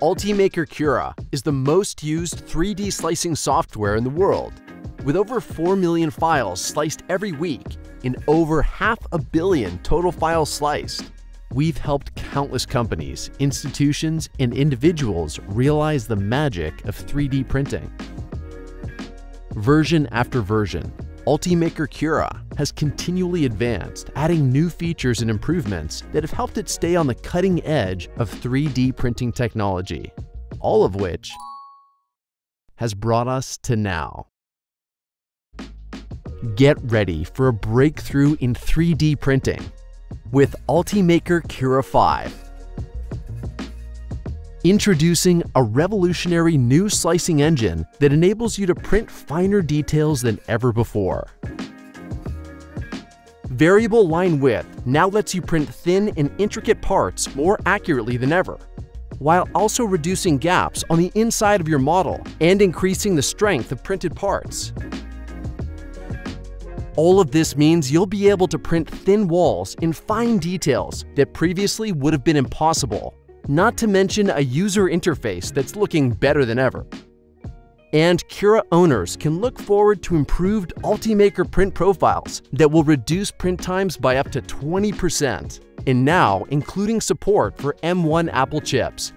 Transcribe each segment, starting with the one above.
Ultimaker Cura is the most used 3D slicing software in the world. With over 4 million files sliced every week and over half a billion total files sliced, we've helped countless companies, institutions, and individuals realize the magic of 3D printing. Version after version, Ultimaker Cura has continually advanced, adding new features and improvements that have helped it stay on the cutting edge of 3D printing technology, all of which has brought us to now. Get ready for a breakthrough in 3D printing with Ultimaker Cura 5. Introducing a revolutionary new slicing engine that enables you to print finer details than ever before. Variable line width now lets you print thin and intricate parts more accurately than ever, while also reducing gaps on the inside of your model and increasing the strength of printed parts. All of this means you'll be able to print thin walls in fine details that previously would have been impossible not to mention a user interface that's looking better than ever. And Cura owners can look forward to improved Ultimaker print profiles that will reduce print times by up to 20%, and now including support for M1 Apple chips.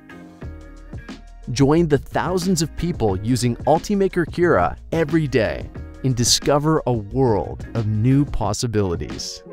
Join the thousands of people using Ultimaker Cura every day and discover a world of new possibilities.